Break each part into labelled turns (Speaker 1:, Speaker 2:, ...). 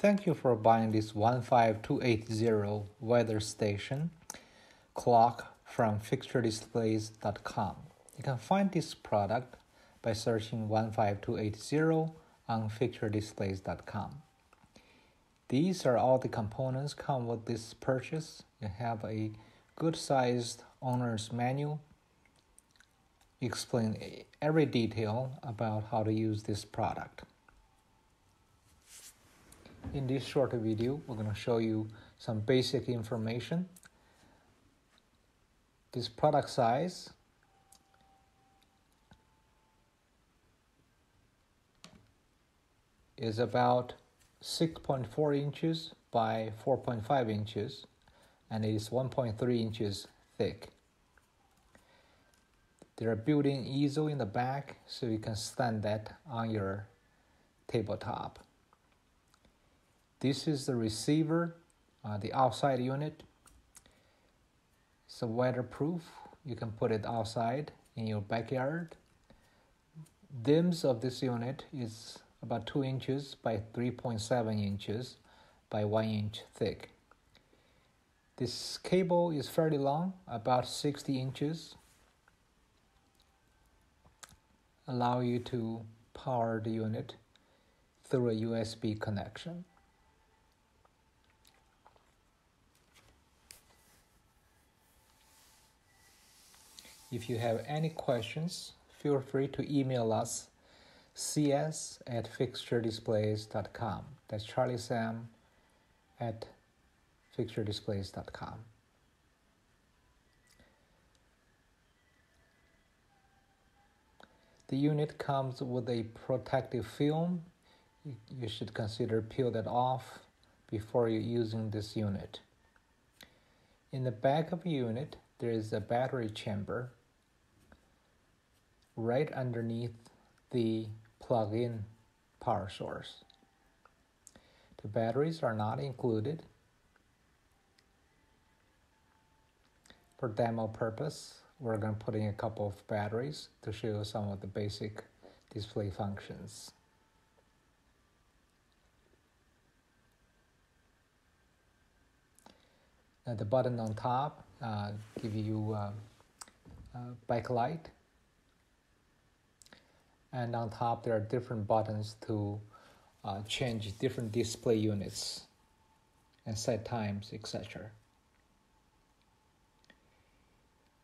Speaker 1: Thank you for buying this 15280 weather station clock from fixturedisplays.com. You can find this product by searching 15280 on fixturedisplays.com. These are all the components come with this purchase. You have a good sized owner's manual explain every detail about how to use this product. In this short video, we're going to show you some basic information. This product size is about 6.4 inches by 4.5 inches and it is 1.3 inches thick. There are built-in easel in the back so you can stand that on your tabletop. This is the receiver, uh, the outside unit. It's weatherproof. You can put it outside in your backyard. DIMS of this unit is about 2 inches by 3.7 inches by 1 inch thick. This cable is fairly long, about 60 inches allow you to power the unit through a USB connection. If you have any questions, feel free to email us cs at fixturedisplays.com. That's Charlie Sam at fixturedisplays.com. The unit comes with a protective film. You should consider peel that off before you're using this unit. In the back of the unit, there is a battery chamber right underneath the plug-in power source. The batteries are not included. For demo purpose, we're going to put in a couple of batteries to show some of the basic display functions. Now the button on top uh, give you uh, uh, backlight and on top there are different buttons to uh, change different display units and set times etc.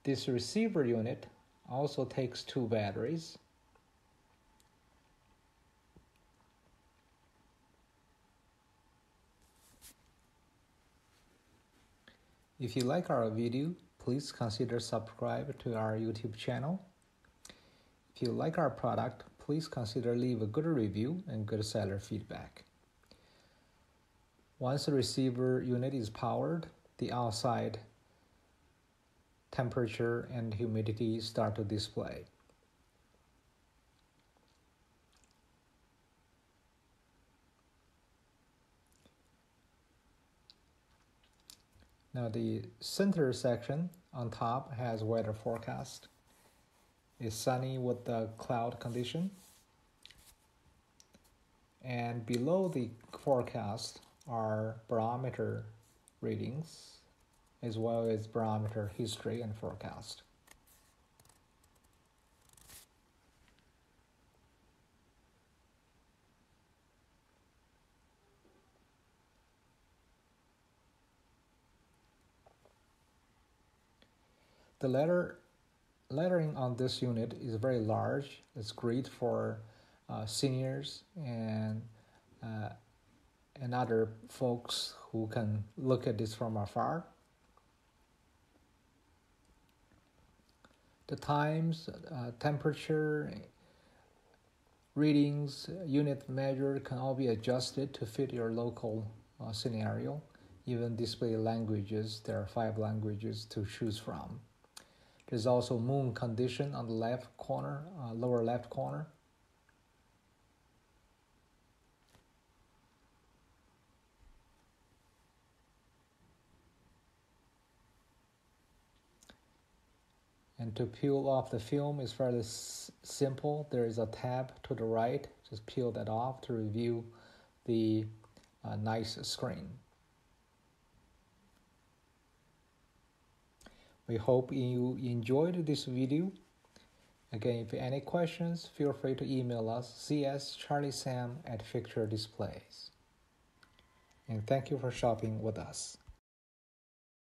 Speaker 1: This receiver unit also takes two batteries. If you like our video, please consider subscribe to our YouTube channel. If you like our product, please consider leave a good review and good seller feedback. Once the receiver unit is powered, the outside temperature and humidity start to display. Now the center section on top has weather forecast. It's sunny with the cloud condition. And below the forecast are barometer readings as well as barometer history and forecast. The letter lettering on this unit is very large. It's great for uh, seniors and uh, and other folks who can look at this from afar. the times, uh, temperature, readings, unit measure can all be adjusted to fit your local uh, scenario. Even display languages, there are five languages to choose from. There's also moon condition on the left corner, uh, lower left corner. And to peel off the film is fairly simple. There is a tab to the right. Just peel that off to review the a nice screen. We hope you enjoyed this video. Again, if any questions, feel free to email us cscharliesam at Fixture Displays. And thank you for shopping with us.